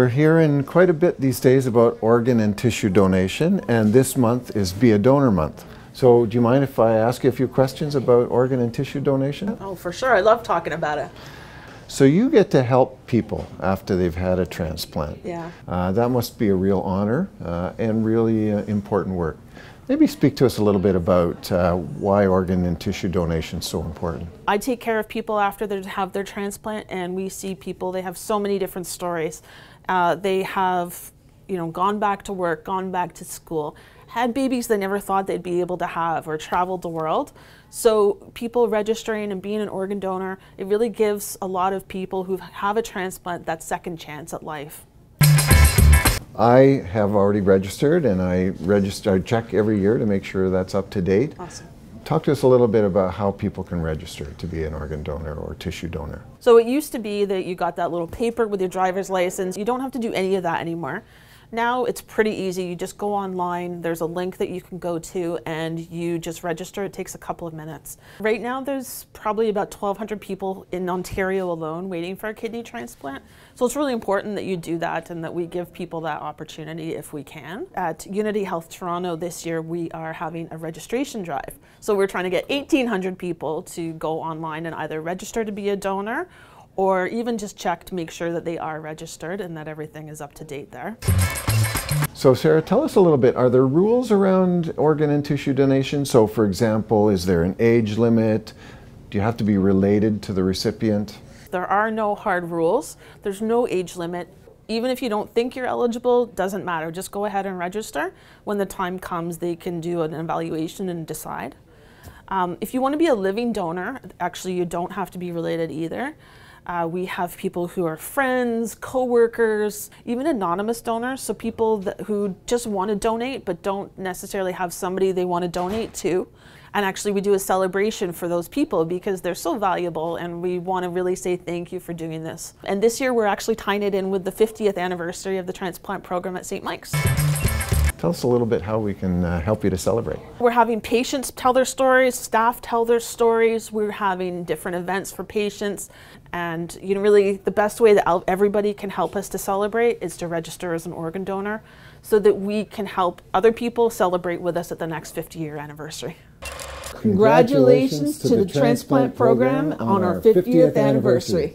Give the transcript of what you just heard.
We're hearing quite a bit these days about organ and tissue donation, and this month is Be a Donor Month. So, do you mind if I ask you a few questions about organ and tissue donation? Oh, for sure. I love talking about it. So, you get to help people after they've had a transplant. Yeah. Uh, that must be a real honor uh, and really uh, important work. Maybe speak to us a little bit about uh, why organ and tissue donation is so important. I take care of people after they have their transplant, and we see people, they have so many different stories. Uh, they have, you know, gone back to work, gone back to school, had babies they never thought they'd be able to have, or traveled the world. So people registering and being an organ donor, it really gives a lot of people who have a transplant that second chance at life. I have already registered and I register, I check every year to make sure that's up to date. Awesome. Talk to us a little bit about how people can register to be an organ donor or tissue donor. So it used to be that you got that little paper with your driver's license. You don't have to do any of that anymore. Now it's pretty easy. You just go online, there's a link that you can go to, and you just register. It takes a couple of minutes. Right now, there's probably about 1,200 people in Ontario alone waiting for a kidney transplant. So it's really important that you do that and that we give people that opportunity if we can. At Unity Health Toronto this year, we are having a registration drive. So we're trying to get 1,800 people to go online and either register to be a donor or even just check to make sure that they are registered and that everything is up to date there. So Sarah, tell us a little bit, are there rules around organ and tissue donation? So for example, is there an age limit? Do you have to be related to the recipient? There are no hard rules. There's no age limit. Even if you don't think you're eligible, doesn't matter. Just go ahead and register. When the time comes, they can do an evaluation and decide. Um, if you want to be a living donor, actually you don't have to be related either. Uh, we have people who are friends, coworkers, even anonymous donors. So people that, who just want to donate but don't necessarily have somebody they want to donate to. And actually, we do a celebration for those people because they're so valuable, and we want to really say thank you for doing this. And this year, we're actually tying it in with the 50th anniversary of the transplant program at St. Mike's. Tell us a little bit how we can uh, help you to celebrate. We're having patients tell their stories, staff tell their stories. We're having different events for patients. And you know, really the best way that everybody can help us to celebrate is to register as an organ donor so that we can help other people celebrate with us at the next 50 year anniversary. Congratulations to the transplant program on our 50th anniversary.